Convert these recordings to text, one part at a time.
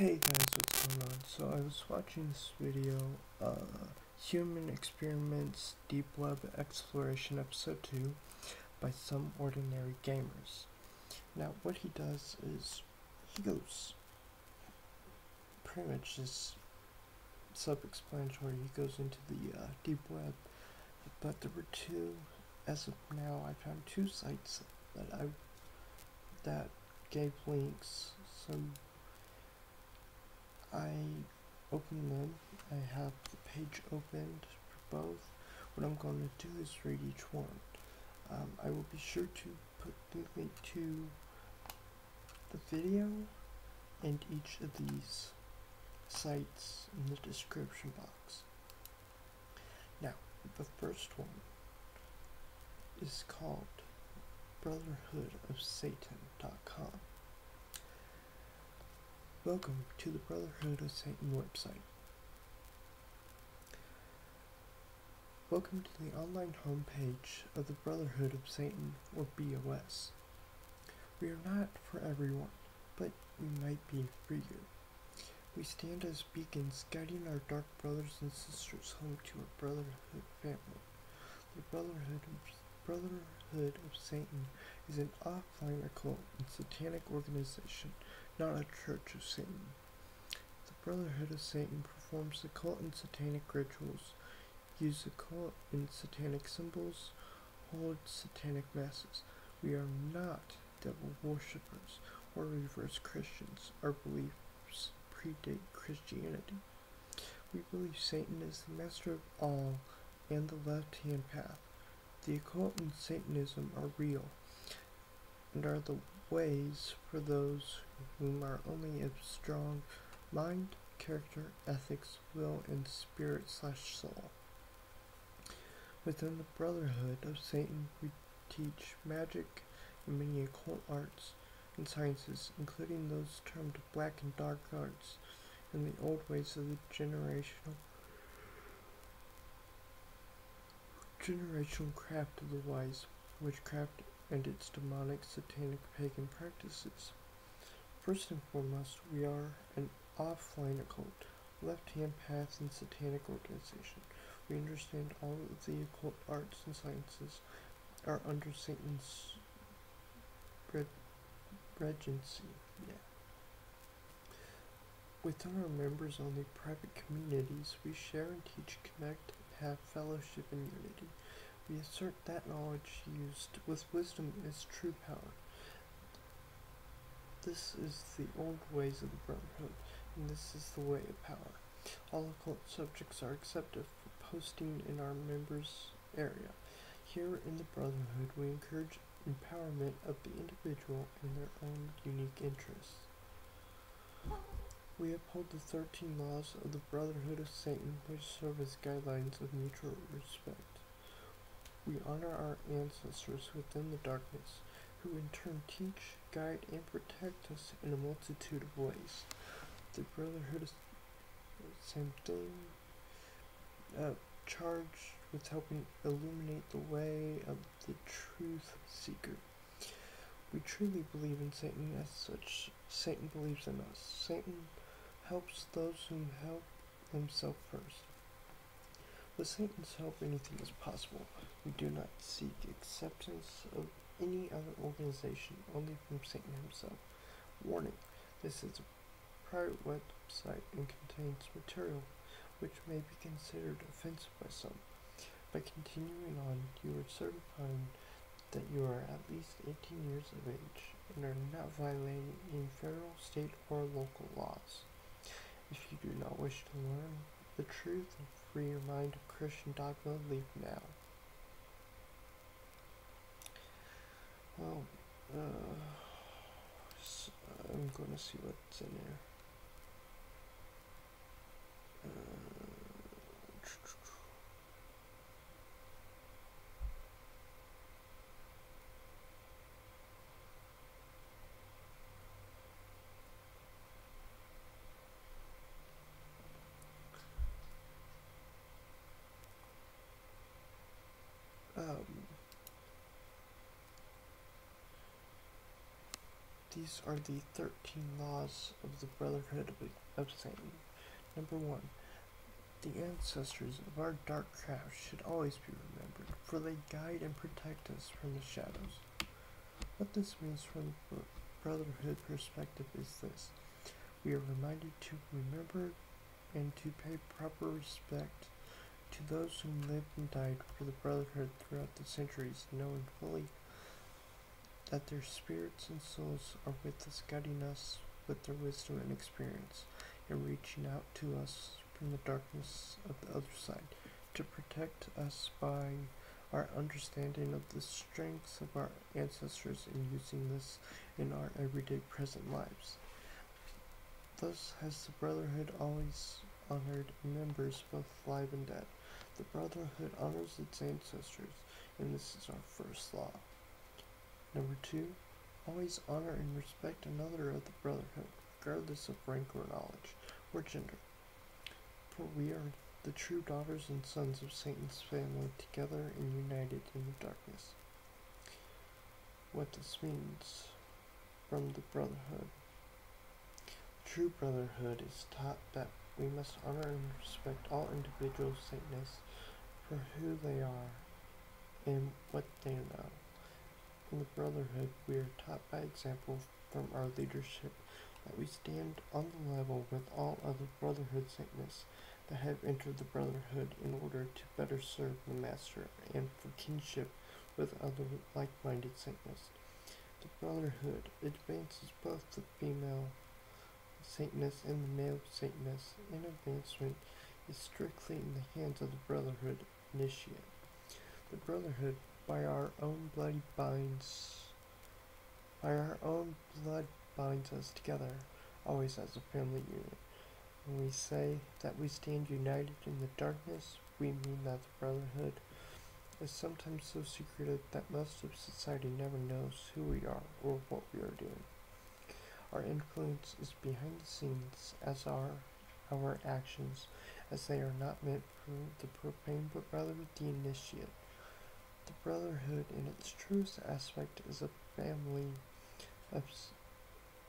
Hey guys, what's going on? So I was watching this video, uh, Human Experiments Deep Web Exploration Episode 2 by Some Ordinary Gamers. Now what he does is, he goes, pretty much just self-explanatory, he goes into the uh, deep web, but there were two, as of now I found two sites that I, that gave links, some I open them. I have the page opened for both. What I'm going to do is read each one. Um, I will be sure to put the link to the video and each of these sites in the description box. Now, the first one is called brotherhoodofsatan.com. Welcome to the Brotherhood of Satan website. Welcome to the online homepage of the Brotherhood of Satan, or BOS. We are not for everyone, but we might be for you. We stand as beacons guiding our dark brothers and sisters home to our Brotherhood family. The Brotherhood of, Brotherhood of Satan is an offline occult and satanic organization not a church of Satan. The Brotherhood of Satan performs occult and satanic rituals, use occult and satanic symbols, holds satanic masses. We are not devil worshippers or reverse Christians. Our beliefs predate Christianity. We believe Satan is the master of all and the left hand path. The occult and Satanism are real and are the ways for those whom are only of strong mind, character, ethics, will, and spirit slash soul. Within the Brotherhood of Satan, we teach magic and many occult arts and sciences, including those termed black and dark arts, and the old ways of the generational generational craft of the wise, witchcraft, and its demonic, satanic, pagan practices. First and foremost, we are an offline occult, left-hand path and satanic organization. We understand all of the occult arts and sciences are under Satan's regency. Yeah. Within our members only private communities, we share and teach, connect, and have fellowship and unity. We assert that knowledge used with wisdom is true power. This is the old ways of the Brotherhood, and this is the way of power. All occult subjects are accepted for posting in our members' area. Here in the Brotherhood, we encourage empowerment of the individual in their own unique interests. We uphold the 13 laws of the Brotherhood of Satan, which serve as guidelines of mutual respect. We honor our ancestors within the darkness, who in turn teach, guide, and protect us in a multitude of ways. The Brotherhood is the same thing, uh, charged with helping illuminate the way of the truth seeker. We truly believe in Satan as such. Satan believes in us. Satan helps those who help himself first. With Satan's help, anything is possible. We do not seek acceptance of any other organization, only from Satan himself. Warning, this is a private website and contains material which may be considered offensive by some. By continuing on, you are certifying that you are at least 18 years of age and are not violating any federal, state, or local laws. If you do not wish to learn the truth free your mind of Christian dogma, leave now. Well, uh, I'm going to see what's in here. Uh, um, These are the 13 laws of the Brotherhood of, Satan. Number 1. The ancestors of our dark craft should always be remembered, for they guide and protect us from the shadows. What this means from the Brotherhood perspective is this. We are reminded to remember and to pay proper respect to those who lived and died for the Brotherhood throughout the centuries, knowing fully that their spirits and souls are with us, guiding us with their wisdom and experience, and reaching out to us from the darkness of the other side to protect us by our understanding of the strengths of our ancestors and using this in our everyday present lives. Thus has the Brotherhood always honored members both alive and dead. The Brotherhood honors its ancestors, and this is our first law. Number two, always honor and respect another of the Brotherhood, regardless of rank or knowledge or gender. For we are the true daughters and sons of Satan's family, together and united in the darkness. What this means from the Brotherhood. True Brotherhood is taught that we must honor and respect all individual Satanists for who they are and what they know. The Brotherhood, we are taught by example from our leadership that we stand on the level with all other Brotherhood Satanists that have entered the Brotherhood in order to better serve the Master and for kinship with other like-minded Satanists. The Brotherhood advances both the female Satanists and the male Satanists, and advancement is strictly in the hands of the Brotherhood initiate. The Brotherhood, by our own blood binds, by our own blood binds us together, always as a family unit. When we say that we stand united in the darkness, we mean that the Brotherhood is sometimes so secretive that most of society never knows who we are or what we are doing. Our influence is behind the scenes, as are our actions, as they are not meant for the profane but rather the initiate. The Brotherhood, in its truest aspect, is a family of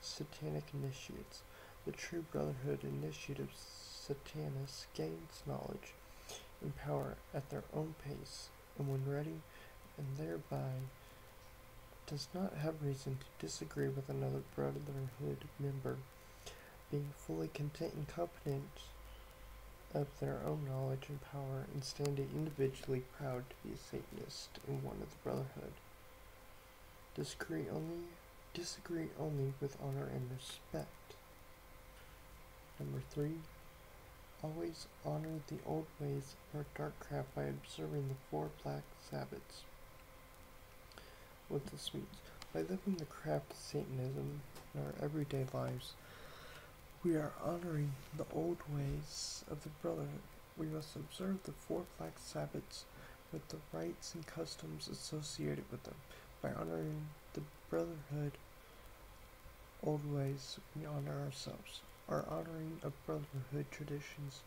satanic initiates. The true Brotherhood initiate of Satanists gains knowledge and power at their own pace, and when ready, and thereby does not have reason to disagree with another Brotherhood member, being fully content and confident of their own knowledge and power, and standing individually proud to be a Satanist in one of the Brotherhood. Disagree only, disagree only with honor and respect. Number three, always honor the old ways of our dark craft by observing the four black Sabbaths what this means. By living the craft of Satanism in our everyday lives, we are honoring the old ways of the Brotherhood. We must observe the four black Sabbaths with the rites and customs associated with them. By honoring the Brotherhood old ways, we honor ourselves. Our honoring of Brotherhood traditions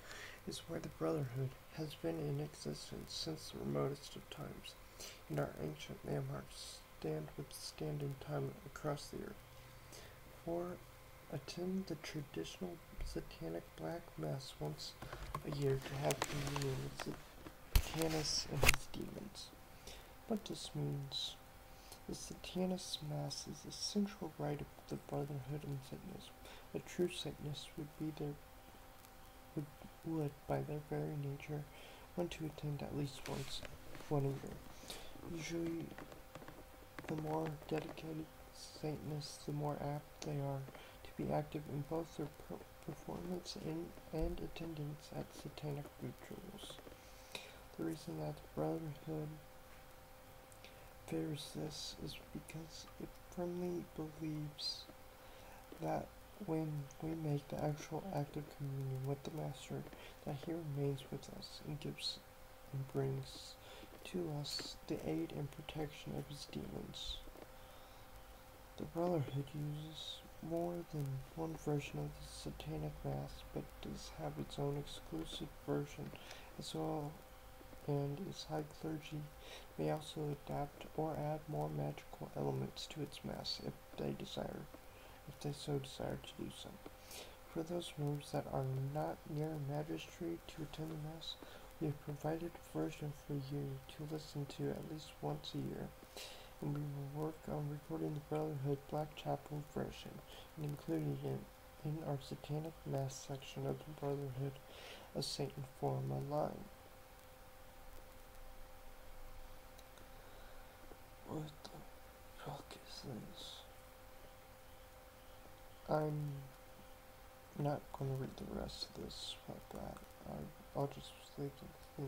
is where the Brotherhood has been in existence since the remotest of times. and our ancient landmarks, stand withstanding time across the earth. 4. Attend the traditional satanic black mass once a year to have communion with Satanus and his demons. What this means the Satanist Mass is the central rite of the Brotherhood and Satanism. A true Satanist would be their would, would by their very nature want to attend at least once one a year. Usually the more dedicated Satanists, the more apt they are to be active in both their performance and, and attendance at satanic rituals. The reason that the Brotherhood fears this is because it firmly believes that when we make the actual act of communion with the Master, that He remains with us and gives and brings to us the aid and protection of his demons. The Brotherhood uses more than one version of the Satanic Mass, but does have its own exclusive version as well, and its high clergy may also adapt or add more magical elements to its Mass if they desire. if they so desire to do so. For those members that are not near a magistrate to attend the Mass, we have provided a version for you to listen to at least once a year, and we will work on recording the Brotherhood Black Chapel version and including it in our Satanic Mass section of the Brotherhood of Satan forum online. What the fuck is this? I'm not going to read the rest of this. That. I, I'll just leave it.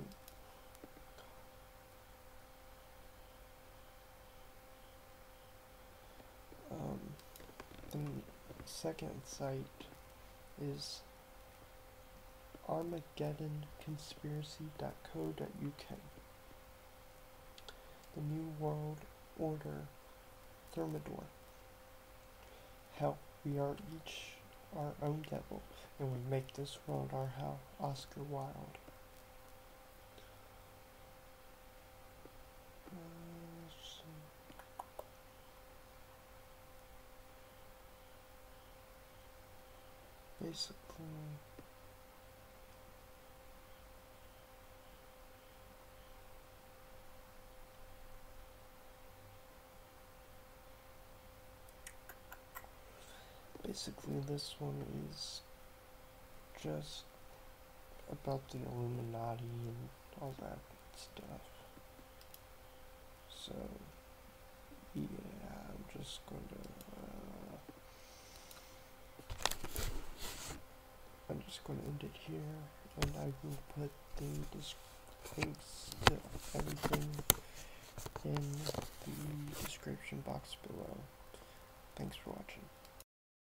Um, the second site is armageddonconspiracy.co.uk. The New World Order Thermidor. Hell, we are each our own devil, and we make this world our hell. Oscar Wilde. Basically basically this one is just about the Illuminati and all that stuff. So, yeah, I'm just going to, uh, I'm just going to end it here, and I will put the links to everything in the description box below. Thanks for watching.